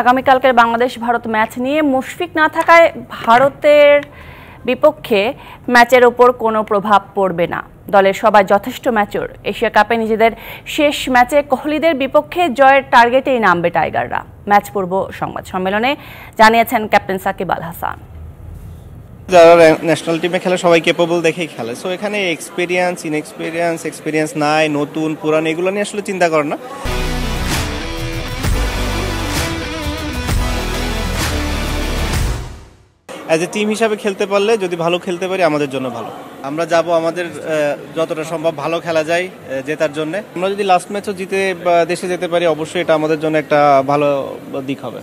আগামীকালকের বাংলাদেশ ভারত ম্যাচ নিয়ে মুশফিক না থাকায় ভারতের বিপক্ষে ম্যাচের ওপর কোনো প্রভাব পড়বে না। দলের সবাই যথেষ্ট ম্যাচুর এশিয়া কাপে নিজেদের শেষ ম্যাচে কোহলিদের বিপক্ষে জয়ের টার্গেটেই নামবে টাইগাররা। ম্যাচ পূর্ব সংবাদ সম্মেলনে জানিয়েছেন ক্যাপ্টেন সাকিব আল হাসান। যারা ন্যাশনাল টিমে খেলে সবাই কেপেবল দেখেই খেলে। সো এখানে এক্সপিরিয়েন্স ইনএক্সপিরিয়েন্স এক্সপিরিয়েন্স নাই, নতুন, পুরান, এগুলো নিয়ে আসলে চিন্তা করে না। অ্যাজ এ টিম হিসাবে খেলতে পারলে যদি ভালো খেলতে পারি, আমাদের জন্য ভালো। আমরা যাব আমাদের যতটা সম্ভব ভালো খেলা যায় জেতার জন্য। আমরা যদি লাস্ট ম্যাচও জিতে দেশে যেতে পারি, অবশ্যই এটা আমাদের জন্য একটা ভালো দিক হবে।